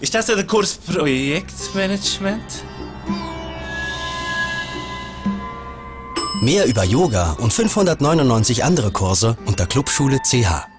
Ist das der Kurs Projektmanagement? Mehr über Yoga und 599 andere Kurse unter Clubschule CH.